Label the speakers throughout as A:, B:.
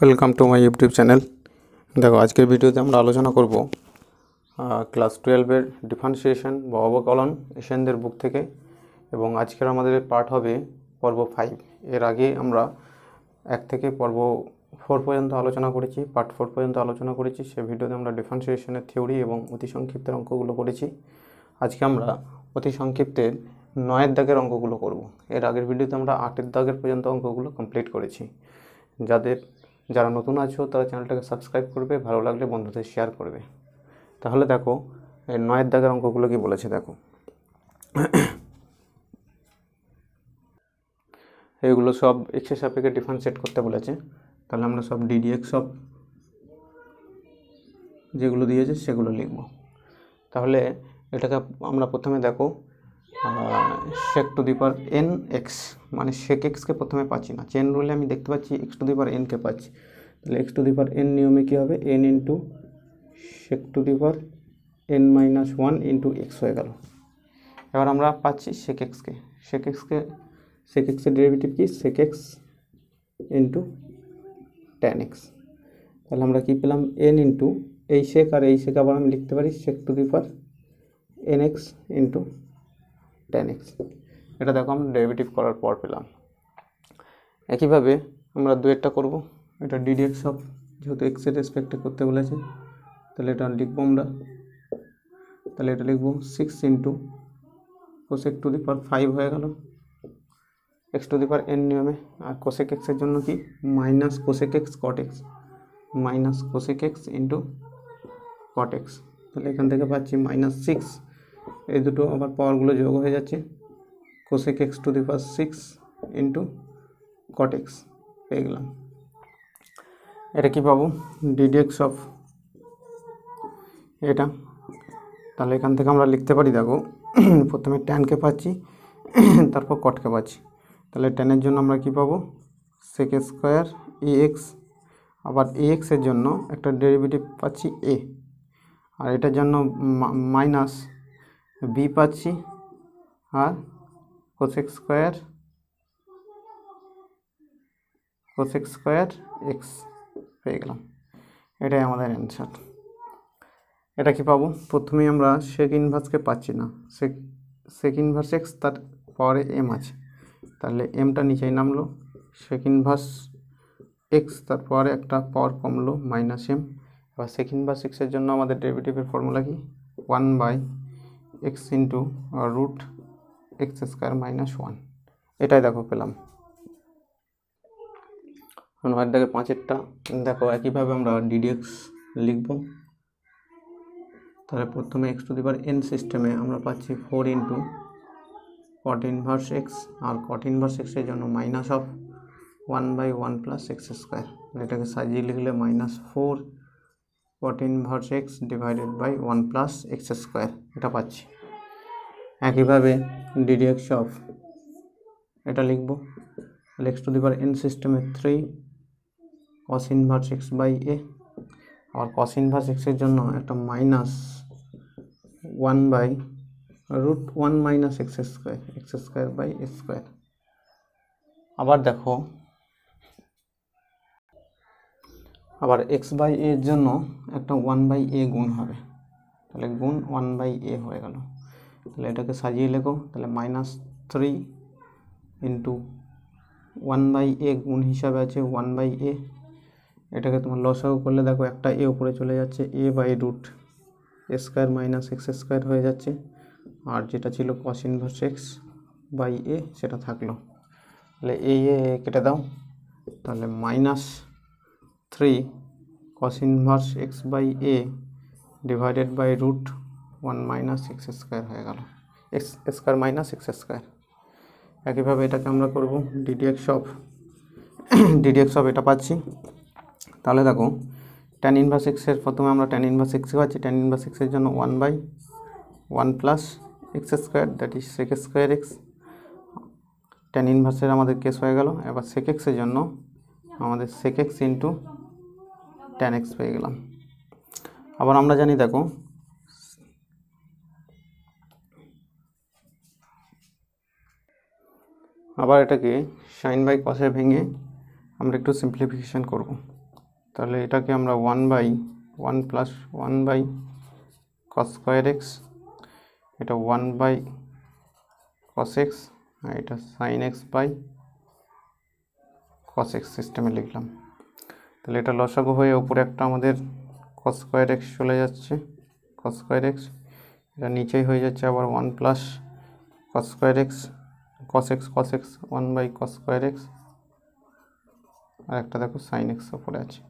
A: Welcome to my YouTube channel দেখো, আজকের ভিডিওতে আমরা আলোচনা করব ক্লাস টুয়েলভের ডিফারেন্সিয়েশন বা অবকলন এশিয়ানদের বুক থেকে এবং আজকের আমাদের পার্ট হবে পর্ব ফাইভ এর আগে আমরা এক থেকে পর্ব ফোর পর্যন্ত আলোচনা করেছি পার্ট ফোর পর্যন্ত আলোচনা করেছি, সে ভিডিওতে আমরা ডিফারেন্সিয়েশনের থিওরি এবং অতি সংক্ষিপ্তের অঙ্কগুলো করেছি। আজকে আমরা অতি সংক্ষিপ্তের নয়ের দাগের অঙ্কগুলো করব। এর আগের ভিডিওতে আমরা আটের দাগের পর্যন্ত অঙ্কগুলো কমপ্লিট করেছি। যাদের যারা নতুন আছো, তারা চ্যানেলটাকে সাবস্ক্রাইব করবে, ভালো লাগলে বন্ধুদের শেয়ার করবে। তাহলে দেখো নয়ের দাগের অঙ্কগুলো কি বলেছে দেখো। এগুলো সব এক্সের সাপেক্ষে ডিফারেন্সিয়েট করতে বলেছে। তাহলে আমরা সব ডিডিএক্স সব যেগুলো দিয়েছে সেগুলো লিখব। তাহলে এটাকে আমরা প্রথমে দেখো sec to the power n x মানে সেক এক্সকে প্রথমে পাচ্ছি না। চেন রুলে আমি দেখতে পাচ্ছি এক্স টু দি পার এনকে পাচ্ছি। তাহলে x to the power n নিয়মে কী হবে? N into sec to the power n minus one into x হয়ে গেল। এবার আমরা পাচ্ছি সেক এক্সকে সেক এক্সকে সেক এক্সের ডেরিভেটিভ কি? Sec x into tan x তাহলে আমরা কী পেলাম? এন ইন্টু এই শেক আর এই শেক আবার আমি লিখতে পারি sec to the power n x into tan x এটা দেখো, আমরা ডেরিভেটিভ করার পর পেলাম। একইভাবে আমরা দুয়েরটা করব। এটা ডিডিএক্স অফ যেহেতু এক্সের রেসপেক্টে করতে বলেছে, তাহলে এটা লিখব আমরা। তাহলে এটা লিখব six into cosec to the power five হয়ে গেল। X to the power n নিয়মে। আর কোসেক এক্সের জন্য কি? Minus cosec x cot x minus cosec x into cot x তাহলে এখান থেকে পাচ্ছি মাইনাস সিক্স এই দুটো আবার পাওয়ারগুলো যোগ হয়ে যাচ্ছে। Cosec x to the power six into cot x পেয়ে গেলাম। এটা কী পাবো? ডিডিএক্স অফ এটা। তাহলে এখান থেকে আমরা লিখতে পারি, দেখো, প্রথমে ট্যানকে পাচ্ছি, তারপর কটকে পাচ্ছি। তাহলে ট্যানের জন্য আমরা কি পাবো? সেক স্কোয়ার ই এক্স আবার এ এক্সের জন্য একটা ডেরিভেটিভ পাচ্ছি এ আর এটার জন্য মাইনাস বি পাচ্ছি। আর cosec square cosec square x পেয়ে গেলাম। এটাই আমাদের অ্যান্সার এটা কি পাবো? প্রথমেই আমরা সেক ইনভার্সকে পাচ্ছি না। সেক সেক ইনভার্স এক্স তার পাওয়ারে এম আছে। তাহলে এমটা নিচেই নামলো। সেক ইনভার্স এক্স তার পাওয়ারে একটা পাওয়ার কমলো মাইনাস এম এবার সেক ইনভার্স এক্সের জন্য আমাদের ডেরিভেটিভের ফর্মুলা কি? One by x into root x square minus one এটাই দেখো পেলাম। নয়ের দেখে পাঁচেরটা। দেখো একইভাবে আমরা ডিডিএক্স লিখব। তাহলে প্রথমে এক্স টু দিবার এন সিস্টেমে আমরা পাচ্ছি four into cot inverse x আর কট ইনভার্স এক্সের জন্য minus of one by one plus x square এটাকে সাজিয়ে লিখলে minus four cot inverse x divided by one plus x square এটা পাচ্ছি। একইভাবে ডিডিএক্স অফ এটা লিখব। X to the power n সিস্টেমে three cos inverse x by a আবার কস ইনভার্স এক্সের জন্য একটা minus one by root one minus x square x square by square আবার দেখো আবার এক্স বাই এর জন্য একটা ওয়ান বাই এ গুণ হবে। তাহলে গুণ ওয়ান বাই এ হয়ে গেল। তাহলে এটাকে সাজিয়ে লেখো। তাহলে minus three into one by a গুণ হিসাবে আছে ওয়ান বাই এ এটাকে তোমার লসাগু করলে দেখো একটা এ উপরে চলে যাচ্ছে a by root a square minus x square হয়ে যাচ্ছে। আর যেটা ছিল cos inverse x by a সেটা থাকল। তাহলে এ এ কেটে দাও। তাহলে minus three cos inverse x by a divided by root one minus x square হয়ে গেল। X square minus x square একইভাবে এটাকে আমরা করব ডিডিএক্স অফ ডিডিএক্স অফ এটা পাচ্ছি। তাহলে দেখো ট্যান ইনভার্স এক্সের প্রথমে আমরা ট্যান ইনভার্স এক্সে পাচ্ছি। ট্যান ইনভার্স এক্সের জন্য one by one plus x square that is sec square x tan ইনভার্সের আমাদের কেস হয়ে গেল। এবার সেক এক্সের জন্য আমাদের sec x into tan x পেয়ে গেলাম। আবার আমরা জানি, দেখো, আবার এটাকে সাইন বাই কসে ভেঙে আমরা একটু সিম্পলিফিকেশান করব। তাহলে এটাকে আমরা one by one plus one by cos square x এটা ওয়ান বাই কস এক্স আর এটা sine x by cos x সিস্টেমে লিখলাম। তাহলে এটা লসাগু হয়ে উপরে একটা আমাদের কস স্কোয়ার এক্স চলে যাচ্ছে। কস এক্স এটা নিচেই হয়ে যাচ্ছে আবার one plus cos square x cos x cos x one by cos square x আর একটা দেখো সাইন এক্স ওপরে আছে।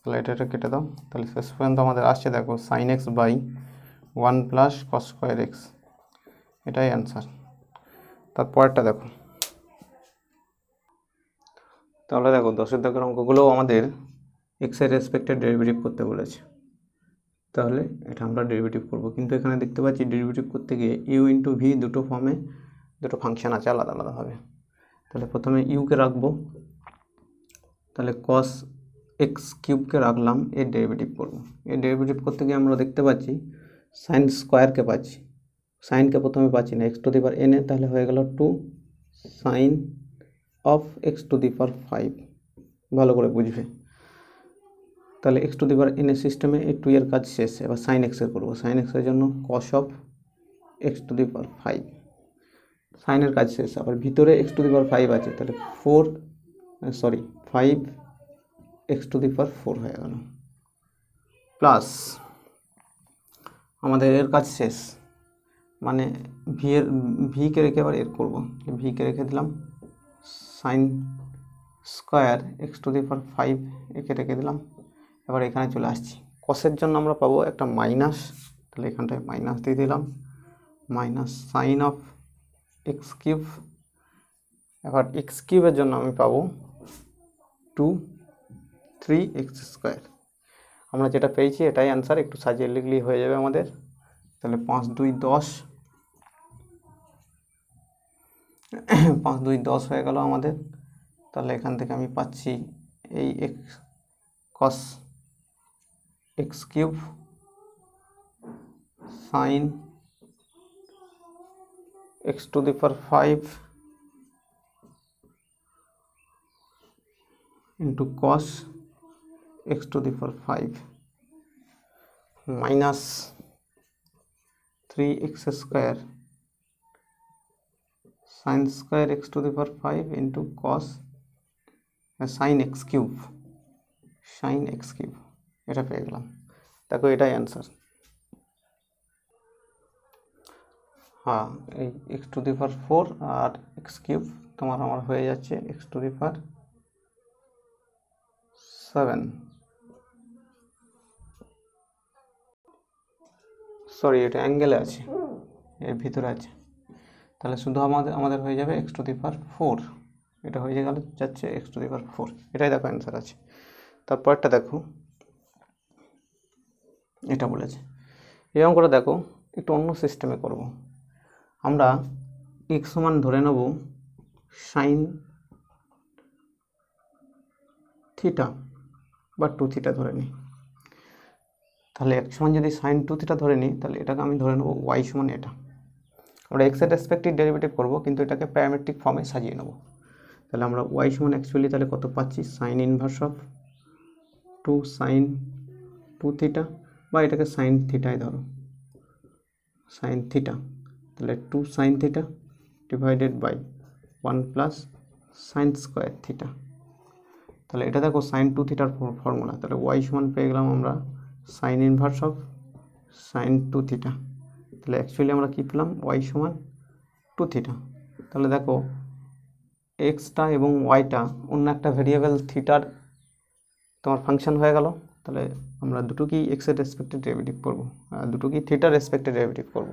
A: তাহলে এটা এটা কেটে দাও। তাহলে শেষ পর্যন্ত আমাদের আসছে দেখো sine x by one plus cos square x এটাই অ্যান্সার তারপরটা দেখো। তাহলে দেখো দশের দাগের অঙ্কগুলোও আমাদের এক্সের রেসপেক্টে ডেরিভেটিভ করতে বলেছে। তাহলে এটা আমরা ডেরিভেটিভ করব। কিন্তু এখানে দেখতে পাচ্ছি ডেরিভেটিভ করতে গিয়ে ইউ ইন্টু ভি দুটো ফর্মে দুটো ফাংশন আছে আলাদা আলাদাভাবে। তাহলে প্রথমে ইউকে রাখব। তাহলে কস এক্স কিউবকে রাখলাম, এর ডেরিভেটিভ করব। এর ডেরিভেটিভ করতে গিয়ে আমরা দেখতে পাচ্ছি সাইন স্কোয়ারকে পাচ্ছি। সাইনকে প্রথমে পাচ্ছি না এক্স টু দি পার এনে তাহলে হয়ে গেল two sine of x to the power five ভালো করে বুঝবে। তাহলে x to the power n সিস্টেমে এই টু এর কাজ শেষ। এবার সাইন এক্সের করব। সাইন এক্সের জন্য cos of x to the power five সাইনের কাজ শেষ। আবার ভিতরে x to the power five আছে। তাহলে four sorry five x to the power four হয়ে গেল। প্লাস আমাদের এর কাজ শেষ। মানে ভি এর ভিকে রেখে এবার এর করব। ভিকে রেখে দিলাম। Sine square x to the power five একে রেখে দিলাম। এবার এখানে চলে আসছি। কসের জন্য আমরা পাবো একটা মাইনাস তাহলে এখানটায় মাইনাস দিয়ে দিলাম। Minus sine of x cube এবার এক্স কিউবের জন্য আমি পাবো টু থ্রি এক্স স্কোয়ার আমরা যেটা পেয়েছি এটাই অ্যান্সার একটু সাজিয়ে লিখলেই হয়ে যাবে আমাদের। তাহলে পাঁচ, দুই, দশ। পাঁচ দুই দশ হয়ে গেল আমাদের। তাহলে এখান থেকে আমি পাচ্ছি এই x cos x cube sine x to the power five into cos x to the power five minus three x square sine square x to the power five into cos sine x cube sine x cube এটা পেয়ে গেলাম। দেখো এটাই answer হ্যাঁ এই x to the power four R x cube তোমার আমার হয়ে যাচ্ছে x to the power seven sorry এটা অ্যাঙ্গেলে আছে। এর ভিতরে আছে। তাহলে শুধু আমাদের আমাদের হয়ে যাবে x to the power four এটা হয়ে গেল, যাচ্ছে x to the power four এটাই দেখো অ্যান্সার আছে। তারপরটা দেখো। এটা বলেছে। এরকম করে দেখো, একটু অন্য সিস্টেমে করব। আমরা এক্স সমান ধরে নেব সাইন থিটা বা টু থিটা ধরে নিই। তাহলে এক সমান যদি সাইন টু থিটা ধরে নিই, তাহলে এটাকে আমি ধরে নেব ওয়াই সমান এটা আমরা এক্সের রেসপেক্টিভ ডেরিভেটিভ করব, কিন্তু এটাকে প্যারামেট্রিক ফর্মে সাজিয়ে নেব। তাহলে আমরা ওয়াই সমান অ্যাকচুয়ালি তাহলে কত পাচ্ছি? Sine inverse of two sine two theta বা এটাকে সাইন থিটাই ধরো। সাইন থিটা তাহলে two sine theta divided by one plus sine square theta তাহলে এটা দেখো সাইন টু থিটার ফর্মুলা তাহলে ওয়াই সমান পেয়ে গেলাম আমরা sine inverse of sine two theta তাহলে অ্যাকচুয়ালি আমরা কী পেলাম? ওয়াই সমান টু থিটা তাহলে দেখো এক্সটা এবং ওয়াইটা অন্য একটা ভেরিয়েবল থিটার তোমার ফাংশন হয়ে গেল। তাহলে আমরা দুটোকেই এক্সের রেসপেক্টে ডেরিভেটিভ করব, আর দুটোকেই থিটার রেসপেক্টে ডেরিভেটিভ করব।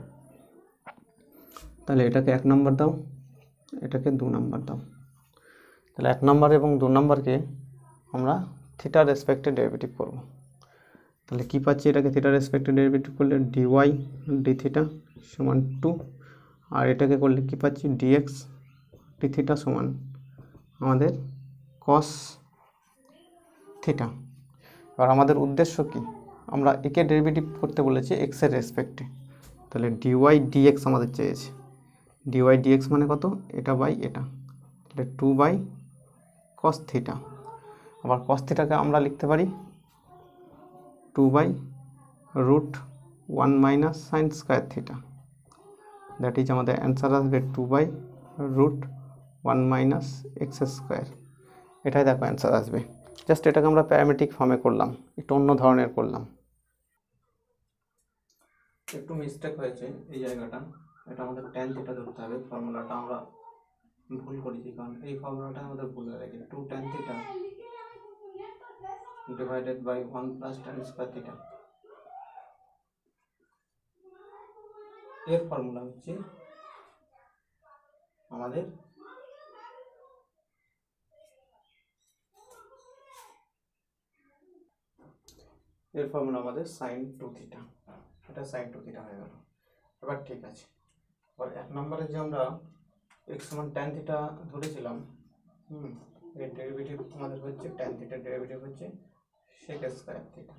A: তাহলে এটাকে এক নম্বর দাও, এটাকে দু নম্বর দাও। তাহলে এক নম্বর এবং দু নম্বরকে আমরা থিটার রেসপেক্টে ডেরিভেটিভ করব। তাহলে কী পাচ্ছি এটাকে? থিটার রেসপেক্টে ডেরিভেটিভ করলে ডিওয়াই ডি থিটা সমান টু আর এটাকে করলে কী পাচ্ছি? ডিএক্স ডি থিটা সমান আমাদের কস থিটা এবার আমাদের উদ্দেশ্য কি? আমরা একে ডেরিভেটিভ করতে বলেছি এক্সের রেসপেক্টে তাহলে ডিওয়াই ডিএক্স আমাদের চেয়েছে। ডিওয়াই ডিএক্স মানে কত? এটা বাই এটা। তাহলে টু বাই কস থিটা আবার কস থিটাকে আমরা লিখতে পারি two by root one minus sine square theta that is আমাদের অ্যান্সার আসবে two by root one minus x square এটাই দেখো অ্যান্সার আসবে। জাস্ট এটাকে আমরা প্যারামেট্রিক ফর্মে করলাম। একটু অন্য ধরনের করলাম। একটু মিস্টেক হয়েছে এই জায়গাটা। এটা আমাদের ট্যান থিটা ধরতে হবে। ফর্মুলাটা আমরা ভুল করেছি, কারণ এই ফর্মুলাটা আমাদের ভুল হয়ে গেছে। Two tan theta divided by one plus tan square theta এর ফর্মুলা হচ্ছে আমাদের এর ফর্মুলা আমাদের সাইন টু থিটা এটা সাইন টু থিটা হয়ে গেল। এবার ঠিক আছে। এবার এক নম্বরে যে আমরা এক্স সমান ট্যান থিটা ধরেছিলাম, হুম, এর ডেরিভেটিভ আমাদের হচ্ছে ট্যান থিটার ডেরিভেটিভ হচ্ছে সেক স্কোয়ার থিটা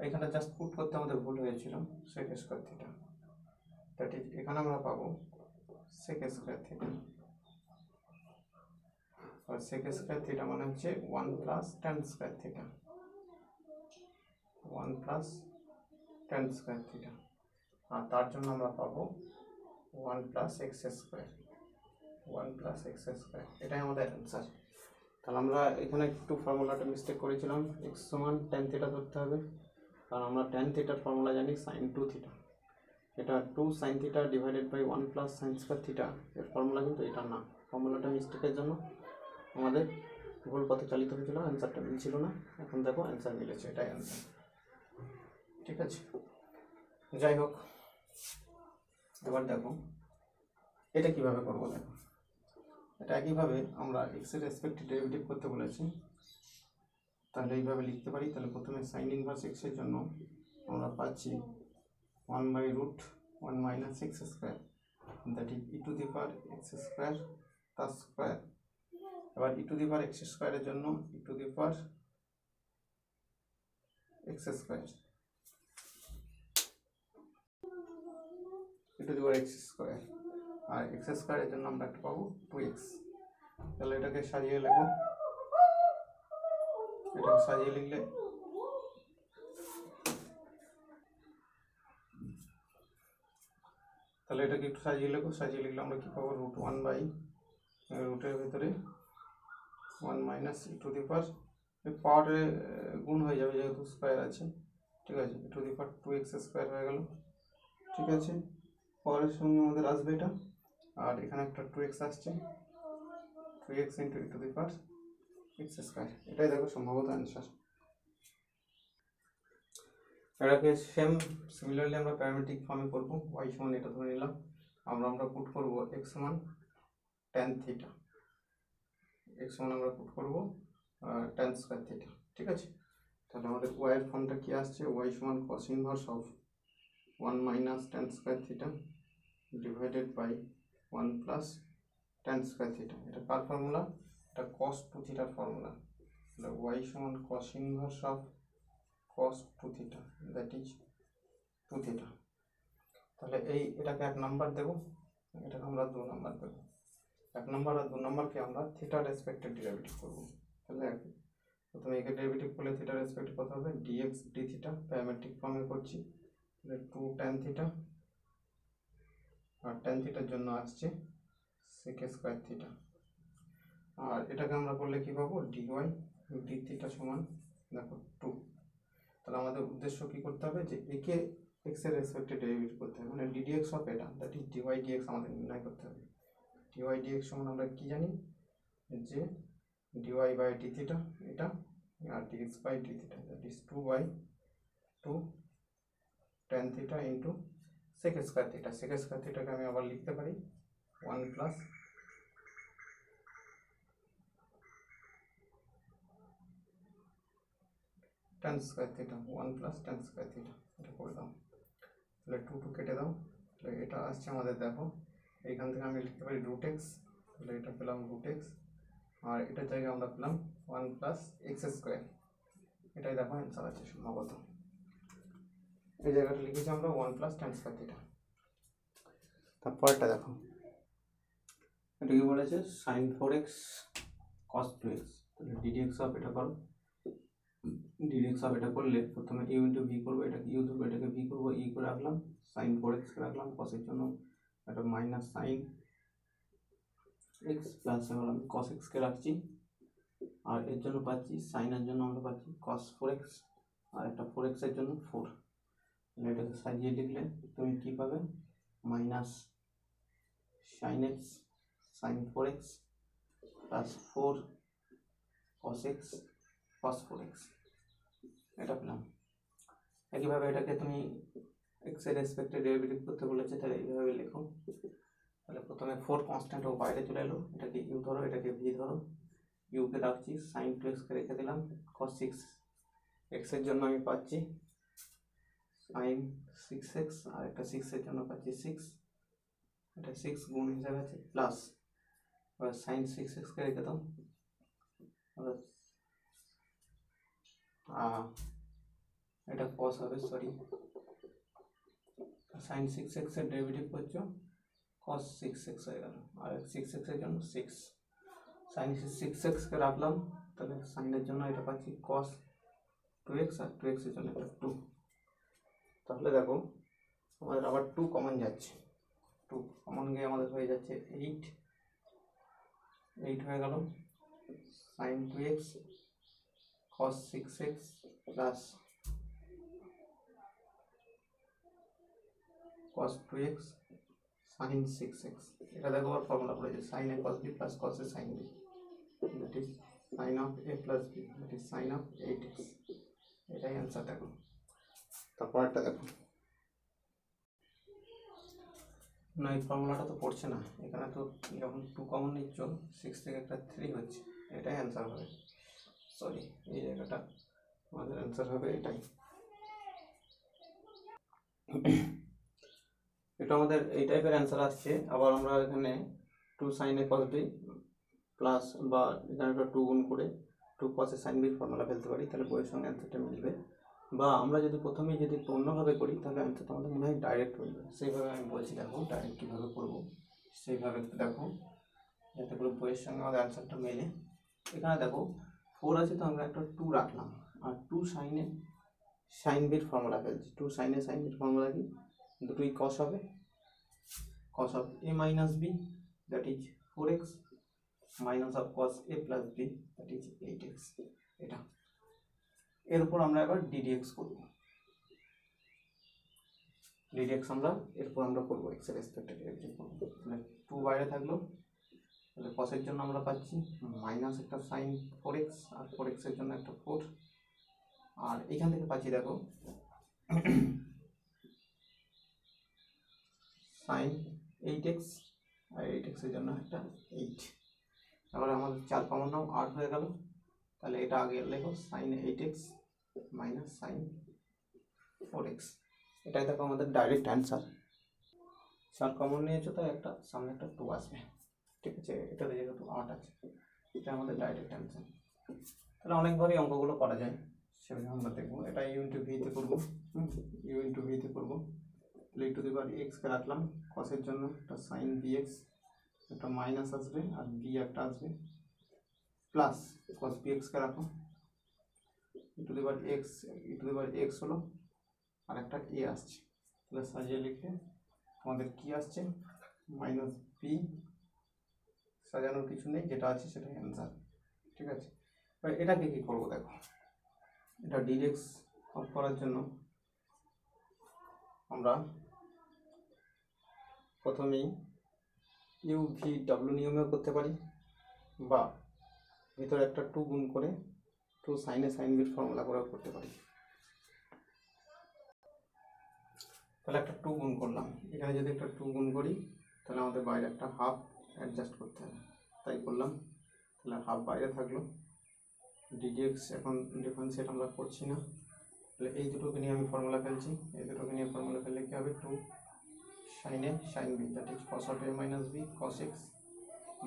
A: এখানে জাস্ট পুট করতে আমাদের ভুল হয়েছিল sec square theta that is এখানে আমরা পাবো সেক স্কোয়ার থিটা আর সেক স্কোয়ার থিটা মানে হচ্ছে one plus tan square theta one plus tan square theta আর তার জন্য আমরা পাবো one plus x square one plus x square এটাই আমাদের অ্যান্সার তাহলে আমরা এখানে একটু ফর্মুলাটা মিস্টেক করেছিলাম এক্স সমান টেন থিটা ধরতে হবে। কারণ আমরা টেন থিটার ফর্মুলা জানি সাইন টু থিটা এটা two sine theta divided by one plus sine square theta এর ফর্মুলা কিন্তু এটা না। ফর্মুলাটা মিস্টেকের জন্য আমাদের ভুল পথে চালিত হয়েছিল অ্যান্সারটা মিলছিল না। এখন দেখো অ্যান্সার মিলেছে, এটাই অ্যান্সার ঠিক আছে? যাই হোক, এবার দেখো, এটা কীভাবে করব দেখো। এটা একইভাবে আমরা এক্সের রেসপেক্টে ডেরিভেটিভ করতে বলেছি। তাহলে এইভাবে লিখতে পারি। তাহলে প্রথমে সাইন ইনভার্স এক্সের জন্য আমরা পাচ্ছি one by root one minus x square that is e to the power x square তার স্কোয়ার এবার e to the power x স্কোয়ারের জন্য e to the power x square e to the power x square R x স্কোয়ারের জন্য আমরা একটা পাবো two x তাহলে এটাকে সাজিয়ে লিখো এটাকে সাজিয়ে লিখলে তাহলে এটাকে একটু সাজিয়ে লিখো সাজিয়ে লিখলে আমরা কি পাবো? রুট ওয়ান বাই রুটের ভিতরে one minus to the power পাওয়ারে গুণ হয়ে যাবে যেহেতু স্কোয়ার আছে। ঠিক আছে to the power two x square হয়ে গেল। ঠিক আছে পাওয়ারের সঙ্গে আমাদের আসবে এটা। আর এখানে একটা টু এক্স আসছে। Two x into to the power x square এটাই দেখো সম্ভবত অ্যান্সার এটাকে সেম সিমিলারলি আমরা প্যারামেট্রিক ফর্মে করব। ওয়াই সমান এটা ধরে নিলাম। আমরা আমরা পুট করব এক্স সমান টেন থিটা এক্স সমান আমরা পুট করব টেন স্কোয়ার থিটা ঠিক আছে? তাহলে আমাদের ওয়াইয়ের ফর্মটা কি আসছে? ওয়াই সমান cos inverse of one minus tan square theta divided by one plus tan square theta এটা কার ফর্মুলা এটা কস টু থিটার ফর্মুলা ওয়াই সমান cos inverse of cos 2 theta that is 2 theta তাহলে এই এটাকে এক নাম্বার দেব। এটাকে আমরা দু নাম্বার দেব। এক নাম্বার আর দু নাম্বারকে আমরা থিটা রেসপেক্টে ডেরিভেটিভ করব। তাহলে এক প্রথমে একে ডেরিভেটিভ করলে থিটা রেসপেক্টে কত হবে? ডিএক্স ডি থিটা প্যারামেট্রিক ফর্মে করছি। তাহলে টু ট্যান থিটা আর ট্যান থিটার জন্য আসছে সেক স্কোয়ার থিটা আর এটাকে আমরা করলে কি পাবো? ডিওয়াই ডি থিটা সমান দেখো টু তাহলে আমাদের উদ্দেশ্য কি করতে হবে? যে একে এক্সের রেসপেক্টে ডেরিভেটিভ করতে হবে। মানে ডিডিএক্স অফ এটা that is d y d x আমাদের নির্ণয় করতে হবে। ডিওয়াই ডিএক্স সমান আমরা কি জানি? যে ডিওয়াই বাই ডি থিটা এটা, আর d x by d theta that is two by two tan theta into sec square theta sec square থিটাকে আমি আবার লিখতে পারি। One plus tan square theta one plus tan square theta এটা করে দাও। তাহলে two two কেটে দাও। তাহলে এটা আসছে আমাদের, দেখো, এইখান থেকে আমি লিখতে পারি রুট এক্স তাহলে এটা পেলাম রুট এক্স আর এটার জায়গায় আমরা পেলাম ওয়ান প্লাস এক্স স্কোয়ার এটাই দেখো অ্যান্সার আছে, সম্ভবত। এই জায়গাটা লিখেছি আমরা one plus tan square theta তারপরটা দেখো। এটা কি বলেছে? Sine four x cos two x তাহলে ডিডিএক্স অফ এটা করো। ডিডিএক্স অফ এটা করলে প্রথমে ইউ ইন্টু ভি করব এটাকে ইউ ধরবো, এটাকে ভি করব ই করে রাখলাম। সাইন ফোর এক্স রাখলাম কসের জন্য এটা মাইনাস সাইন এক্স প্লাস এবার আমি কস এক্সকে রাখছি। আর এর জন্য পাচ্ছি সাইনের জন্য আমরা পাচ্ছি কস ফোর এক্স আর একটা ফোর এক্সের জন্য ফোর এটাকে সাজিয়ে লিখলে তুমি কী পাবে? Minus sine x sine four x plus four cos x cos four x এটা পেলাম। একইভাবে এটাকে তুমি এক্সের রেসপেক্টে ডেরিভেটিভ করতে বলেছে, তাহলে এইভাবে লেখো। তাহলে প্রথমে ফোর কনস্ট্যান্ট ও বাইরে চলে এলো। এটাকে ইউ ধরো, এটাকে ভি ধরো। ইউকে রাখছি সাইন টু এক্সকে রেখে দিলাম। কস সিক্স এক্সের জন্য আমি পাচ্ছি সাইন সিক্স এক্স আর একটা সিক্সের জন্য পাচ্ছি সিক্স এটা সিক্স গুণ হিসাবে আছে প্লাস এবার সাইন সিক্স এক্সকে রেখে দাও। এবার আহ, এটা কস হবে সরি সাইন সিক্স এক্সের ডেরিভেটিভ করছ কস সিক্স এক্স হয়ে গেল। আর সিক্স এক্সের জন্য সিক্স সাইন সিক্স এক্সকে রাখলাম তাহলে সাইনের জন্য এটা পাচ্ছি কস টু এক্স আর টু এক্সের জন্য এটা টু তাহলে দেখো, আমাদের আবার টু কমন যাচ্ছে। টু কমন গিয়ে আমাদের হয়ে যাচ্ছে এইট এইট হয়ে গেল। Sine two x cos six x plus cos two x sine six x এটা দেখো আবার ফর্মুলা পড়েছে sine A cos B plus cos A sine B that is sine of A plus B that is sine of eight x এটাই answer দেখো। তারপর একটা দেখো। না, এই ফর্মুলাটা তো পড়ছে না। এখানে তো যখন টু কমন নিচ্ছ সিক্স থেকে একটা থ্রি হচ্ছে। এটাই অ্যান্সার হবে। সরি এই জায়গাটা আমাদের অ্যান্সার হবে এটাই। এটা আমাদের এই টাইপের অ্যান্সার আসছে। আবার আমরা এখানে টু সাইনে বি প্লাস বা এখানে টু গুণ করে টু কসে সাইন বির ফর্মুলা ফেলতে পারি, তাহলে বইয়ের সঙ্গে অ্যান্সারটা মিলবে। বা আমরা যদি প্রথমেই যদি অন্যভাবে করি, তাহলে আমি তো আমাদের মনে হয় ডাইরেক্ট হয়ে সেইভাবে আমি বলছি, দেখো ডাইরেক্ট কীভাবে করব? সেইভাবে দেখো, যাতে করে বইয়ের সঙ্গে আমাদের অ্যান্সারটা মেলে। এখানে দেখো ফোর আছে তো, আমরা একটা টু রাখলাম। আর টু সাইনে সাইন বির ফর্মুলা ফেলছি। টু সাইনে সাইন বির ফর্মুলা কি? দুটোই কস হবে। Cos of A minus B that is four x minus of cos A plus B that is eight x এটা। এর উপর আমরা এবার ডিডিএক্স করব। ডিডিএক্স আমরা এরপর আমরা করব এক্সের রেসপেক্টে তাহলে টু বাইরে থাকল। তাহলে কসের জন্য আমরা পাচ্ছি মাইনাস একটা সাইন ফোর এক্স আর ফোর এক্সের জন্য একটা ফোর আর এখান থেকে পাচ্ছি দেখো সাইন এইট এক্স আর এইট এক্সের জন্য একটা এইট তারপরে আমাদের চার কমন নাও আট হয়ে গেল। তাহলে এটা আগে লেখো sine eight x minus sine four x এটাই দেখো আমাদের ডাইরেক্ট অ্যান্সার চার কমন নিয়েছো তো একটা, সামনে একটা টু আসবে। ঠিক আছে এটাতে যেহেতু আট আছে। এটা আমাদের ডাইরেক্ট অ্যান্সার তাহলে অনেকভাবেই অঙ্কগুলো করা যায়। সেভাবে আমরা দেখব এটা ইউ ইন্টু ভিতে করব। ইউ ইন্টু ভিতে করব। তাহলে টু দি পাওয়ার এক্সকে রাখলাম। কসের জন্য একটা সাইন বি এক্স একটা মাইনাস আসবে আর বি একটা আসবে। প্লাস কস বি এক্সকে রাখো। E to the power x e to the power x হলো আর একটা এ আসছে। তাহলে সাজিয়ে লিখে আমাদের কি আসছে? মাইনাস বি সাজানোর কিছু নেই, যেটা আছে সেটাই অ্যান্সার ঠিক আছে? এবার এটাকে কী করব দেখো? এটা ডিরেক্স অফ করার জন্য আমরা প্রথমেই ইউ ভি ডাব্লু নিয়মেও করতে পারি বা ভিতরে একটা টু গুণ করে টু সাইনে সাইন বিট ফর্মুলা করেও করতে পারি। তাহলে একটা টু গুণ করলাম। এখানে যদি একটা টু গুণ করি, তাহলে আমাদের বাইরে একটা হাফ অ্যাডজাস্ট করতে হবে। তাই করলাম। তাহলে হাফ বাইরে থাকল। ডিডিএক্স এখন ডিফারেন্সিয়েট আমরা করছি না। তাহলে এই দুটোকে নিয়ে আমি ফর্মুলা ফেলছি। এই দুটোকে নিয়ে ফর্মুলা ফেললে কী হবে? Two sine sine B that is cos of A minus B cos x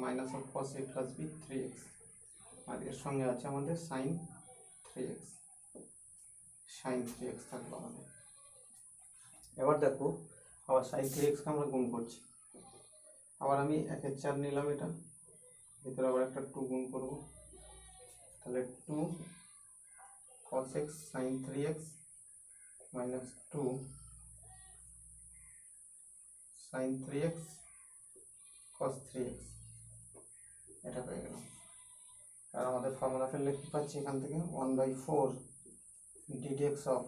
A: minus of cos A plus B three x আর এর সঙ্গে আছে আমাদের sine three x sine three x থাকল আমাদের। এবার দেখো, আবার সাইন থ্রি এক্সকে আমরা গুণ করছি। আবার আমি একের চার নিলাম এটা ভিতরে আবার একটা টু গুণ করব। তাহলে two cos x sin three x minus two sin three x cos three x এটা পেয়ে গেল। আর আমাদের ফর্মুলাটা লিখতে পাচ্ছি এখান থেকে one by four d d x of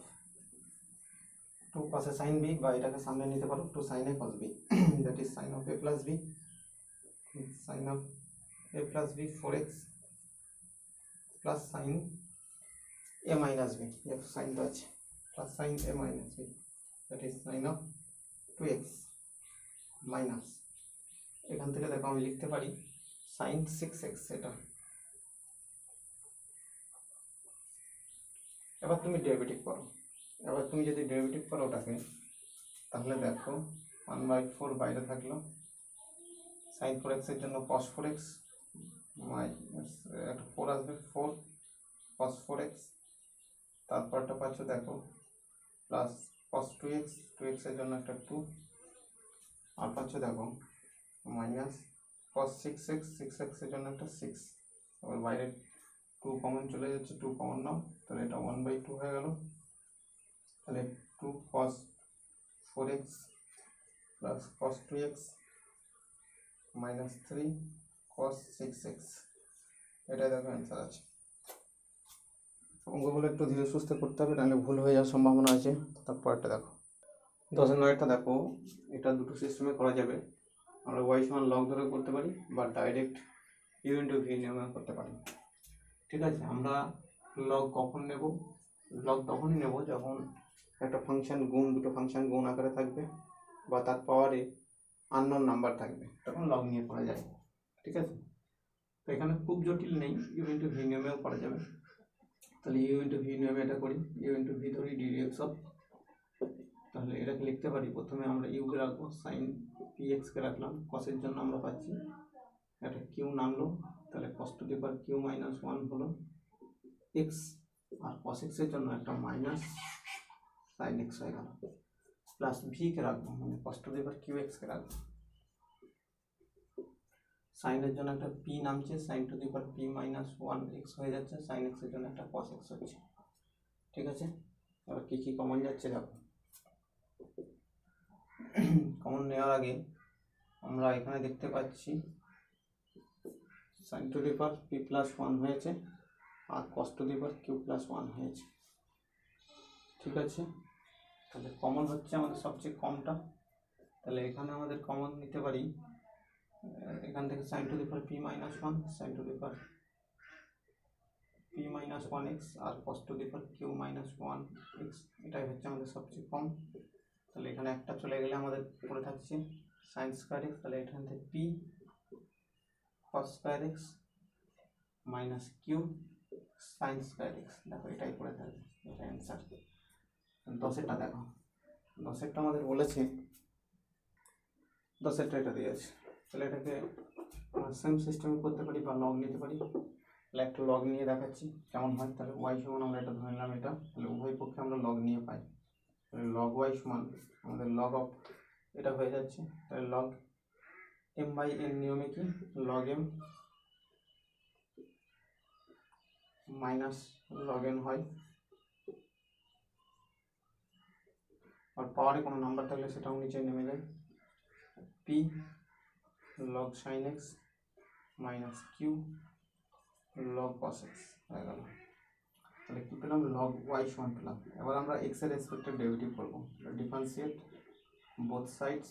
A: two কসে sine B বা এটাকে সামনে নিতে পারো two sine A cos B that is sine of A plus B sine of A plus B four x plus sine A minus B F সাইনটা আছে plus sine A minus B that is sine of two x minus এখান থেকে দেখো আমি লিখতে পারি sign six x এটা। এবার তুমি ডেরিভেটিভ করো। এবার তুমি যদি ডেরিভেটিভ করো ওটাকে, তাহলে দেখো ওয়ান বাই ফোর বাইরে থাকল। সাইন ফোর এক্সের জন্য কস ফোর এক্স একটা ফোর আসবে ফোর কস ফোর এক্স তারপরটা পাচ্ছ দেখো plus cos two x two এক্সের জন্য একটা টু আর পাচ্ছ দেখো minus cos six x six এক্সের জন্য একটা সিক্স আবার বাইরে টু কমন চলে যাচ্ছে টু কমন নাও। তাহলে এটা ওয়ান বাই টু হয়ে গেল। তাহলে two cos four x plus cos two x minus three cos six x এটাই দেখো অ্যান্সার আছে। অঙ্কগুলো একটু ধীরে সুস্থে করতে হবে, নাহলে ভুল হয়ে যাওয়ার সম্ভাবনা আছে। তারপরটা দেখো। দশের নয়টা দেখো, এটা দুটো সিস্টেমে করা যাবে। আমরা ওয়াই সমান লগ ধরে করতে পারি, বা ডাইরেক্ট ইউ ইন্টু ভি নিয়মে করতে পারি। ঠিক আছে? আমরা লগ কখন নেব? লগ তখনই নেব যখন একটা ফাংশন গুণ, দুটো ফাংশন গুণ আকারে থাকবে বা তার পাওয়ারে আননোন নাম্বার থাকবে, তখন লগ নিয়ে করা যায় ঠিক আছে? তো এখানে খুব জটিল নেই ইউ ইন্টু ভি নিয়মেও করা যাবে। তাহলে ইউ ইন্টু ভি নিয়মে এটা করি। ইউ ইন্টু ভি ধরি ডিডিএক্স অফ তাহলে এটাকে লিখতে পারি। প্রথমে আমরা ইউকে রাখব সাইন পি এক্সকে রাখলাম। কসের জন্য আমরা পাচ্ছি। একটা কিউ নামলো। তাহলে cos to the power q minus one হলো এক্স আর কস এক্সের জন্য একটা মাইনাস সাইন এক্স হয়ে গেল। প্লাস ভিকে রাখব মানে কস টু দি পাওয়ার কিউ এক্সকে রাখব। সাইনের জন্য একটা পি নামছে sine to the power p minus one x হয়ে যাচ্ছে সাইন এক্সের জন্য একটা কস এক্স হচ্ছে। ঠিক আছে? এবার কী কী কমন যাচ্ছে দেখো। কমন নেওয়ার আগে আমরা এখানে দেখতে পাচ্ছি sine to the power p plus one হয়েছে আর cos to the power q plus one হয়েছে। ঠিক আছে? তাহলে কমন হচ্ছে আমাদের সবচেয়ে কমটা। তাহলে এখানে আমাদের কমন নিতে পারি এখান থেকে sine to the power p minus one sine to the power p minus one x R cos to the power q minus one x, এটাই হচ্ছে আমাদের সবচেয়ে কম। তাহলে এখানে একটা চলে গেলে আমাদের পড়ে থাকছে সাইন স্কোয়ার এক্স, তাহলে এখান থেকে p cos square x minus q sine square x দেখো, এটাই পড়ে থাকবে এটা অ্যান্সার দশেরটা দেখো, দশেরটা আমাদের বলেছে, দশেরটা এটা দিয়েছে তাহলে এটাকে সেম সিস্টেমে করতে পারি বা লগ নিতে পারি। তাহলে একটা লগ নিয়ে দেখাচ্ছি, কেমন হয়, তাহলে ওয়াই সমান আমরা এটা ধরে নিলাম এটা। তাহলে উভয় পক্ষে আমরা লগ নিয়ে পাই। লগ ওয়াই সমান, আমাদের লগ অফ এটা হয়ে যাচ্ছে। তাহলে লগ এম বাই এন নিয়মে কি? Log m minus log n হয়। আর পাওয়ারে কোনো নাম্বার থাকলে সেটাও নিচে নেমে যায়। P log sine x minus q log cos x হয়ে গেল। তাহলে কী পেলাম? লগ ওয়াই সমান পেলাম। এবার আমরা এক্সের রেসপেক্টে ডেরিভেটিভ করব। Differentiate both sides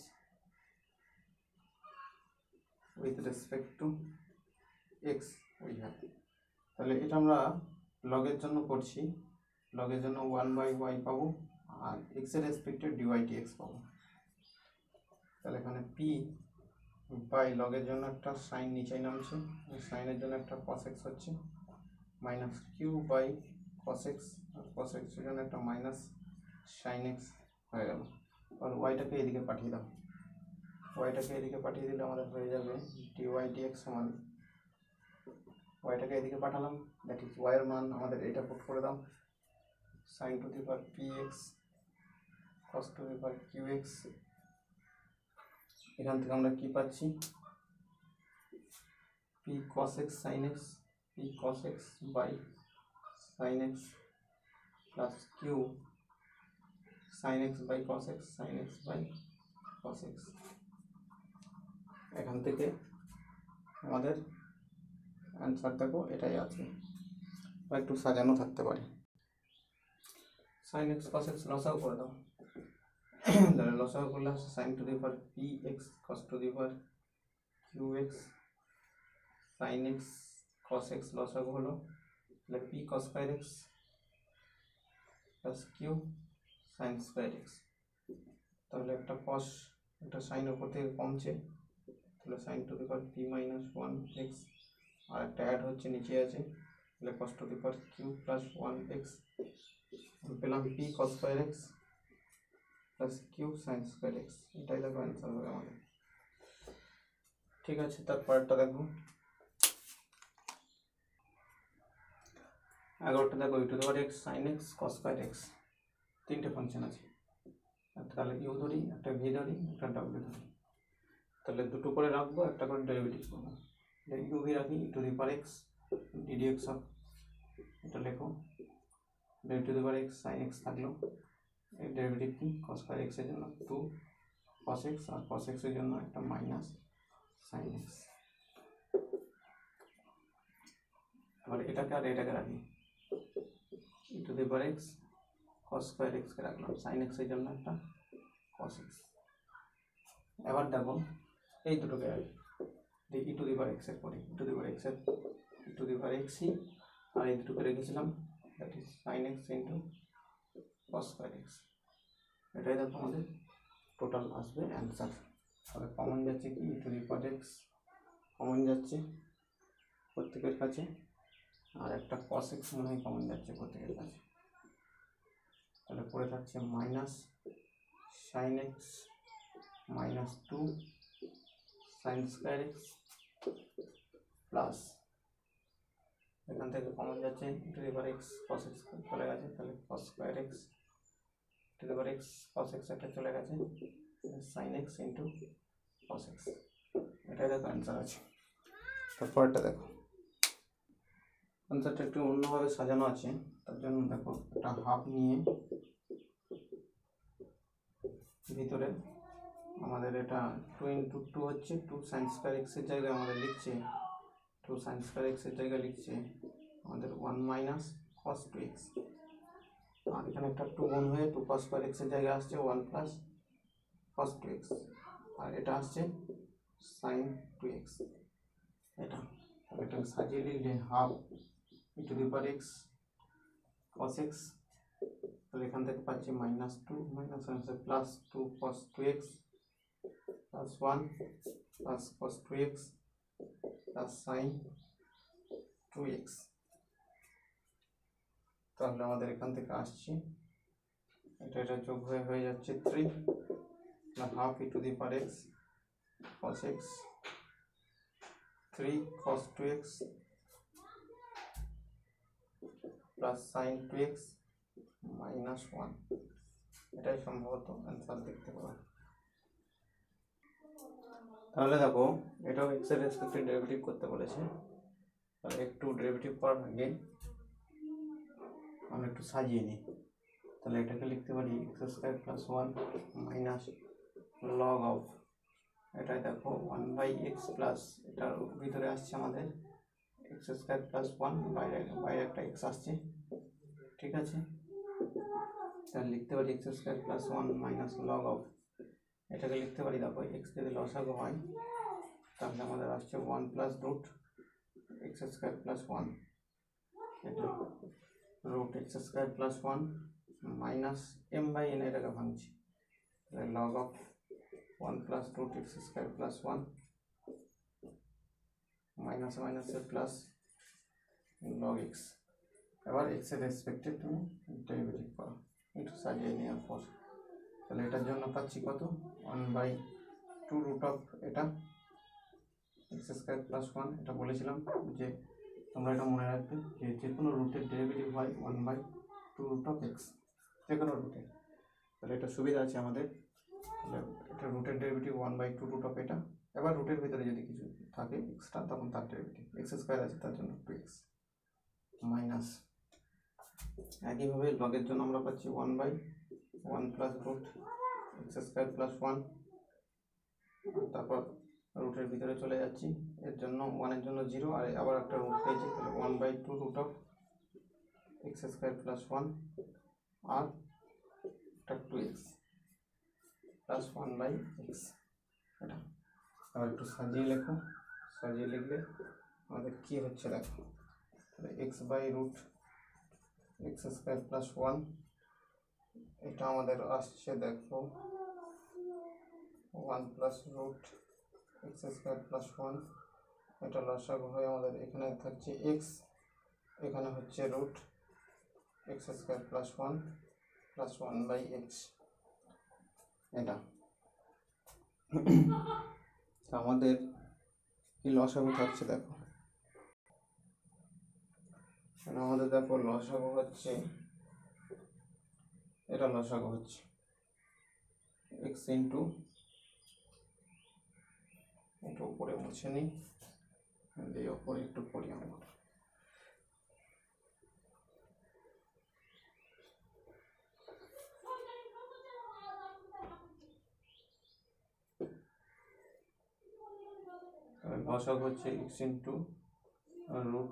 A: with respect to x we তাহলে এটা আমরা লগের জন্য করছি। লগের জন্য ওয়ান বাই ওয়াই পাবো আর এক্সের রেসপেক্টে ডিওয়াই ডি এক্স পাবো। তাহলে এখানে পি বাই লগের জন্য একটা সাইন নিচেই নামছে। সাইনের জন্য একটা কস এক্স হচ্ছে। Minus q by cos x R cos এক্সের জন্য একটা মাইনাস সাইন এক্স হয়ে গেল। আর ওয়াইটাকে এদিকে পাঠিয়ে দাও। ওয়াইটাকে এদিকে পাঠিয়ে দিলে আমাদের হয়ে যাবে ডি ওয়াই ডি এক্স সমান ওয়াইটাকে এদিকে পাঠালাম দ্যাট ইজ ওয়াইয়ের মান আমাদের এটা পুট করে দাম sine to the power p x cos to the power q x এখান থেকে আমরা কি পাচ্ছি? P cos x sine x p cos x by sine x plus q sine x by cos x sine x by cos x এখান থেকে আমাদের answer দেখো, এটাই আছে। বা একটু সাজানো থাকতে পারে। সাইন এক্স কস এক্স লসাও করে দাও। তাহলে লসাও করলে আসছে sine to the power p x cos to the power q x sine x cos x লসাগু হলো। তাহলে p cos square x plus q sine square x তাহলে একটা কস একটা সাইন ওপর থেকে কমছে। তাহলে sine to the power p minus one x আর একটা অ্যাড হচ্ছে নিচে আছে, তাহলে cos to the power q plus one x পেলাম p cos square x plus q sine square x এটাই দেখো অ্যান্সার হবে আমাদের। ঠিক আছে তারপরটা দেখো এগারোটা দেখো u to the power x sine x cos square x তিনটে ফাংশন আছে। আর তাহলে ইউ ধরি, একটা ভি ধরি, একটা ডাব্লিউ ধরি। তাহলে দুটো করে রাখব, একটা করে ডেরিভেটিভ করব। ইউ ভি রাখি to the power x d d x of এটা লেখো। D to the power x sine x থাকল। এর ডেরিভেটিভ কি? কস স্কয়ার এক্সের জন্য টু কস এক্স আর কস এক্সের জন্য একটা মাইনাস সাইন এক্স এবার এটাকে আর এটাকে রাখি। To the power x cos square এক্সকে রাখলাম। সাইন এক্সের জন্য একটা কস এক্স এবার দেখো এই দুটোকে ই টু দি পাওয়ার এক্সের পরে টু দি পাওয়ার এক্সের টু দি পাওয়ার এক্সই আর এই দুটোকে রেখেছিলাম that is sine x into cos square x এটাই দেখো আমাদের টোটাল আসবে অ্যান্সার তবে কমন যাচ্ছে কি? To the power x common যাচ্ছে প্রত্যেকের কাছে, আর একটা কস এক্স মনে হয় কমন যাচ্ছে প্রত্যেকের কাছে। তাহলে পড়ে থাকছে minus sine x minus two sine square x plus এখান থেকে কমন যাচ্ছে to the x cos x চলে গেছে, তাহলে cos square x to the x cos x একটা চলে গেছে sine x into cos x এটাই দেখো অ্যান্সার আছে। তারপরটা দেখো। অ্যান্সারটা একটু অন্যভাবে সাজানো আছে, তার জন্য দেখো একটা হাফ নিয়ে ভিতরে আমাদের এটা টু ইন্টু টু হচ্ছে টু সাইন এক্সের জায়গায় আমাদের লিখছে টু সাইন এক্সের জায়গায় লিখছে আমাদের one minus cos two x আর এখানে একটা টু গুণ হয়ে টু কস স্কোয়ার এক্সের জায়গায় আসছে one plus cos two x আর এটা আসছে সাইন টু এক্স এটা এটাকে সাজিয়ে লিখলে half e to the power x cos x তাহলে এখান থেকে পাচ্ছি minus two minus plus two cos two x plus cos two x plus sine two x তাহলে আমাদের এখান থেকে আসছে। এটা এটা যোগ হয়ে হয়ে যাচ্ছে three half e to the power x cos x three cos two x plus sine two x minus one এটাই সম্ভবত অ্যান্সার দেখতে পাবো তাহলে দেখো, এটাও এক্সের রেসপেক্টে ডেরিভেটিভ করতে বলেছে। তাহলে একটু ডেরিভেটিভ করার আগে আমরা একটু সাজিয়ে নিই। তাহলে এটাকে লিখতে পারি x square plus one minus log of এটাই দেখো ওয়ান বাই এক্স প্লাস এটার ভিতরে আসছে আমাদের এক্স স্কোয়ার প্লাস ওয়ান বাইরে বাইরে একটা এক্স আসছে। ঠিক আছে? তাহলে লিখতে পারি x square plus one minus log of এটাকে লিখতে পারি, দেখো এক্স যদি লসাগু হয়। তাহলে আমাদের আসছে one plus root x square plus one এটা root x square plus one minus m by n এটাকে ভাঙছি। তাহলে log of one plus root x square plus one minus মাইনাসের প্লাস লগ এক্স এবার এক্সের রেসপেক্টে তুমি ডেরিভেটিভ করো। একটু সাজিয়ে নেওয়ার পর তাহলে এটার জন্য পাচ্ছি কত? One by two root of এটা এক্স স্কোয়ার প্লাস ওয়ান এটা বলেছিলাম যে তোমরা এটা মনে রাখবে যে যে কোনো রুটের ডেরিভেটিভ হয় one by two root of x যে কোনো রুটে তাহলে এটা সুবিধা আছে আমাদের। তাহলে এটা রুটের derivative one by two root of এটা। এবার রুটের ভিতরে যদি কিছু থাকে এক্সট্রা তখন তার ডেরিভেটিভ এক্স স্কোয়ার আছে, তার জন্য টু এক্স মাইনাস একইভাবে লগের জন্য আমরা পাচ্ছি one by one plus root x square plus one. তারপর রুটের ভিতরে চলে যাচ্ছি। এর জন্য ওয়ানের জন্য জিরো আর আবার একটা রুট পেয়েছি, তাহলে one by two root of x square plus one, আর একটা two x plus one by x. এটা আবার একটু সাজিয়ে লেখো, সাজিয়ে লিখলে আমাদের কী হচ্ছে দেখো। তাহলে x by root x square plus one এটা আমাদের আসছে, দেখো। One plus root x square plus one এটা লসাগু হয়ে আমাদের এখানে থাকছে এক্স এখানে হচ্ছে root x square plus one plus one by x এটা। আমাদের কি লসাগু থাকছে, দেখো। আমাদের, দেখো, লসাগু হচ্ছে এটা লসাগু হচ্ছে। এক্স ইন্টু একটু উপরে মুছে নিই। দিয়ে ওপরে একটু করি আমরা। লসাগ হচ্ছে x into root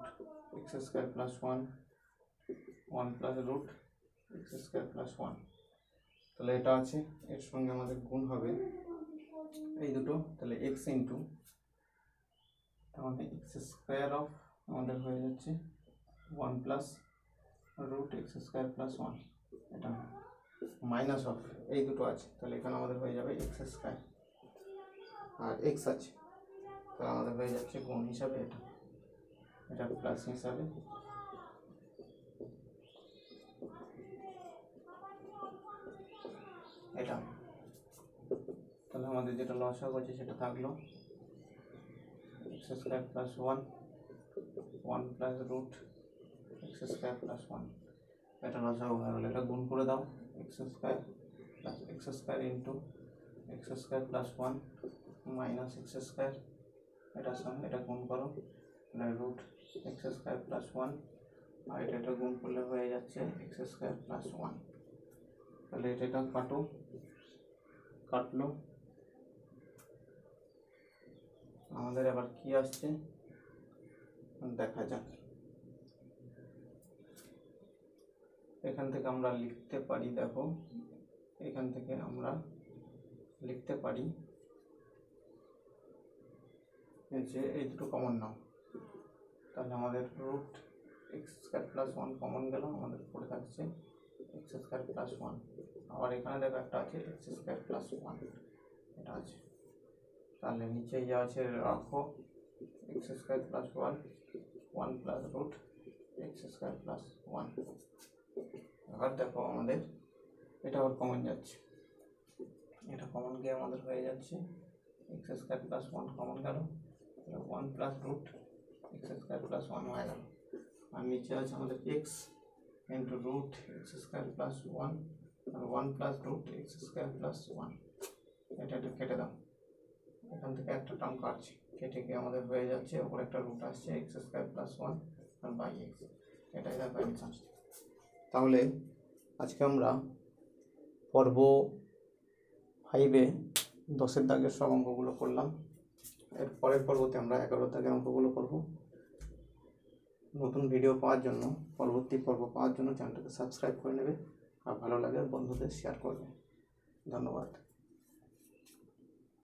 A: x square plus one one plus root x square plus one তাহলে এটা আছে, এর সঙ্গে আমাদের গুণ হবে এই দুটো, তাহলে এক্স ইন্টু তাহলে এক্স স্কোয়ার অফ আমাদের হয়ে যাচ্ছে one plus root x square plus one এটা মাইনাস অফ এই দুটো আছে, তাহলে এখানে আমাদের হয়ে যাবে এক্স স্কোয়ার আর এক্স আছে, তাহলে আমাদের হয়ে যাচ্ছে গুণ হিসাবে এটা এটা প্লাস হিসাবে এটা। তাহলে আমাদের যেটা লস হচ্ছে সেটা থাকল। X square plus one one plus root x square plus one এটা লস হয়ে গেলো। এটা গুণ করে দাও x square plus x square into x square plus one minus x square এটার সঙ্গে এটা গুণ করো। Root x square plus one আর এটা গুণ করলে হয়ে যাচ্ছে এক্স স্কোয়ার প্লাস ওয়ান তাহলে এটা কাটো কাটলো। আমাদের আবার কি আসছে? দেখা যাক। এখান থেকে আমরা লিখতে পারি, দেখো। এখান থেকে আমরা লিখতে পারি যে এই দুটো কমন নাও। তাহলে আমাদের root x square plus one common গেল, আমাদের পড়ে থাকছে এক্স স্কোয়ার প্লাস ওয়ান আবার এখানে দেখো একটা আছে এক্স স্কোয়ার প্লাস ওয়ান এটা আছে। তাহলে নিচে যা আছে, রাখো x square plus one one plus root x square plus one এবার দেখো আমাদের, এটা আবার কমন যাচ্ছে। এটা কমন গিয়ে আমাদের হয়ে যাচ্ছে x square plus one common গেল one plus root x square plus one হয়ে গেল। আর নিচে আছে আমাদের x into root x square plus one one plus root x square plus one এটা একটু কেটে দাও। এখান থেকে একটা টার্ম কাটছি। কেটে গিয়ে আমাদের হয়ে যাচ্ছে, ওপরে একটা রুট আসছে x square plus one by x এটাই দেখো অ্যান্সার তাহলে আজকে আমরা পর্ব ফাইভে দশের দাগের সব অঙ্কগুলো করলাম। এর পরের পর্বতে আমরা এগারো দাগের অঙ্কগুলো করব। নতুন ভিডিও পাওয়ার জন্য, পরবর্তী পর্ব পাওয়ার জন্য চ্যানেলটাকে সাবস্ক্রাইব করে নেবে। আর ভালো লাগে বন্ধুদের শেয়ার করবে। ধন্যবাদ।